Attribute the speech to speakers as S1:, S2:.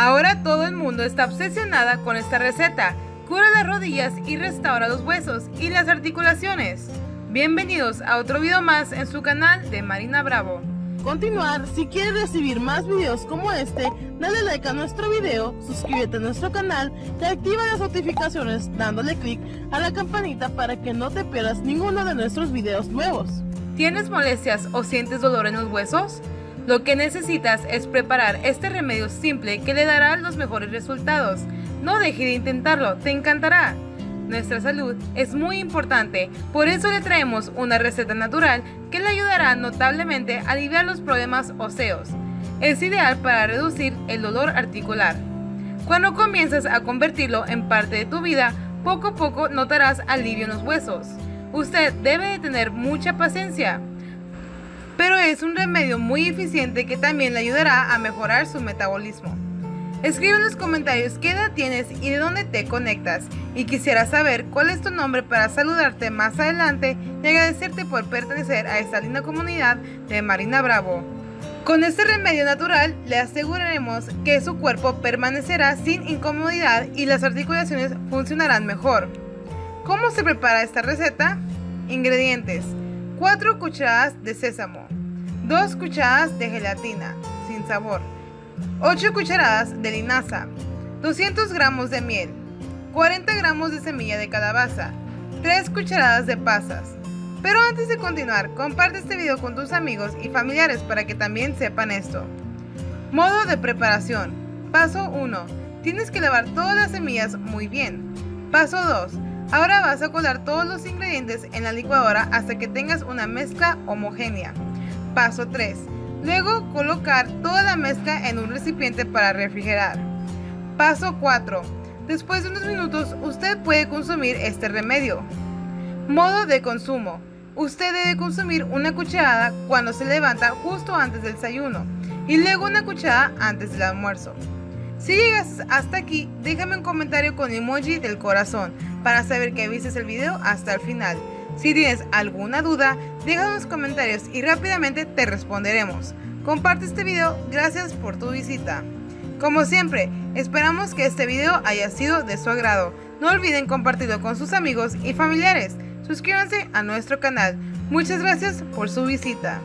S1: Ahora todo el mundo está obsesionada con esta receta. Cura las rodillas y restaura los huesos y las articulaciones. Bienvenidos a otro video más en su canal de Marina Bravo.
S2: Continuar, si quieres recibir más videos como este, dale like a nuestro video, suscríbete a nuestro canal y activa las notificaciones dándole clic a la campanita para que no te pierdas ninguno de nuestros videos nuevos.
S1: ¿Tienes molestias o sientes dolor en los huesos? Lo que necesitas es preparar este remedio simple que le dará los mejores resultados. No deje de intentarlo, te encantará. Nuestra salud es muy importante, por eso le traemos una receta natural que le ayudará notablemente a aliviar los problemas óseos. Es ideal para reducir el dolor articular. Cuando comienzas a convertirlo en parte de tu vida, poco a poco notarás alivio en los huesos. Usted debe de tener mucha paciencia, pero es un remedio muy eficiente que también le ayudará a mejorar su metabolismo. Escribe en los comentarios qué edad tienes y de dónde te conectas. Y quisiera saber cuál es tu nombre para saludarte más adelante y agradecerte por pertenecer a esta linda comunidad de Marina Bravo. Con este remedio natural le aseguraremos que su cuerpo permanecerá sin incomodidad y las articulaciones funcionarán mejor. ¿Cómo se prepara esta receta? Ingredientes. 4 cucharadas de sésamo, 2 cucharadas de gelatina sin sabor, 8 cucharadas de linaza, 200 gramos de miel, 40 gramos de semilla de calabaza, 3 cucharadas de pasas. Pero antes de continuar, comparte este video con tus amigos y familiares para que también sepan esto. Modo de preparación. Paso 1. Tienes que lavar todas las semillas muy bien. Paso 2. Ahora vas a colar todos los ingredientes en la licuadora hasta que tengas una mezcla homogénea. Paso 3. Luego colocar toda la mezcla en un recipiente para refrigerar. Paso 4. Después de unos minutos usted puede consumir este remedio. Modo de consumo. Usted debe consumir una cucharada cuando se levanta justo antes del desayuno y luego una cucharada antes del almuerzo. Si llegas hasta aquí, déjame un comentario con emoji del corazón para saber que viste el video hasta el final. Si tienes alguna duda, déjame en los comentarios y rápidamente te responderemos. Comparte este video, gracias por tu visita. Como siempre, esperamos que este video haya sido de su agrado. No olviden compartirlo con sus amigos y familiares. Suscríbanse a nuestro canal. Muchas gracias por su visita.